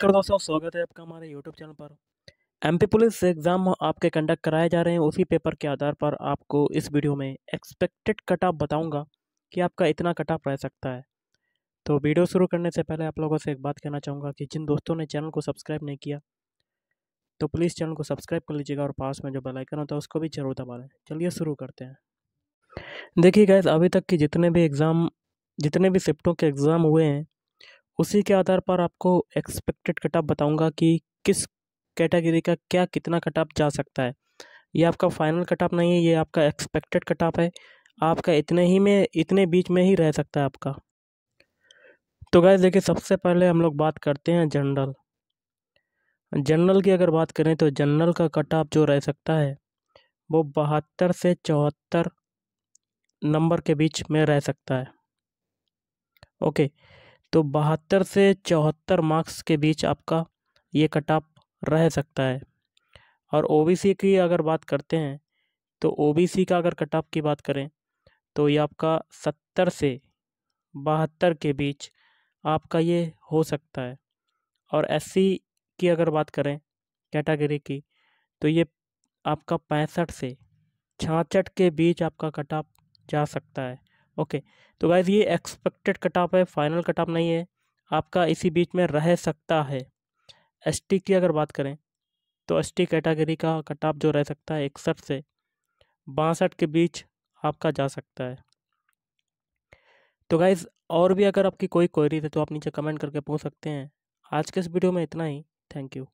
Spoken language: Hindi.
नमस्कार दोस्तों स्वागत है आपका हमारे यूट्यूब चैनल पर। एमपी पुलिस एग्ज़ाम आपके कंडक्ट कराए जा रहे हैं, उसी पेपर के आधार पर आपको इस वीडियो में एक्सपेक्टेड कट ऑफ़ बताऊँगा कि आपका इतना कट ऑफ़ रह सकता है। तो वीडियो शुरू करने से पहले आप लोगों से एक बात कहना चाहूँगा कि जिन दोस्तों ने चैनल को सब्सक्राइब नहीं किया तो प्लीज़ चैनल को सब्सक्राइब कर लीजिएगा और पास में जो बेलाइकन होता है, उसको भी ज़रूर दबा लें। चलिए शुरू करते हैं। देखिए गैस अभी तक के जितने भी एग्ज़ाम जितने भी शिफ्टों के एग्ज़ाम हुए हैं उसी के आधार पर आपको एक्सपेक्टेड कटअप बताऊँगा कि किस कैटेगरी का क्या कितना कटअप जा सकता है। ये आपका फाइनल कटअप नहीं है, ये आपका एक्सपेक्टेड कटअप है। आपका इतने ही में, इतने बीच में ही रह सकता है आपका। तो गैस देखिए, सबसे पहले हम लोग बात करते हैं जनरल जनरल की अगर बात करें तो जनरल का कट कटअप जो रह सकता है, वो बहत्तर से चौहत्तर नंबर के बीच में रह सकता है। ओके तो बहत्तर से चौहत्तर मार्क्स के बीच आपका ये कट ऑफ़ रह सकता है। और ओबीसी की अगर बात करते हैं तो ओबीसी का अगर कट ऑफ़ की बात करें तो ये आपका सत्तर से बहत्तर के बीच आपका ये हो सकता है। और एससी की अगर बात करें कैटेगरी की तो ये आपका पैंसठ से छाछठ के बीच आपका कट ऑफ़ जा सकता है। ओके। तो गाइज़ ये एक्सपेक्टेड कट ऑफ़ है फाइनल कट ऑफ़ नहीं है। आपका इसी बीच में रह सकता है। एसटी की अगर बात करें तो एस कैटेगरी का कट ऑफ़ जो रह सकता है इकसठ से बासठ के बीच आपका जा सकता है। तो गाइज़ और भी अगर आपकी कोई क्वेरी है तो आप नीचे कमेंट करके पूछ सकते हैं। आज के इस वीडियो में इतना ही। Thank you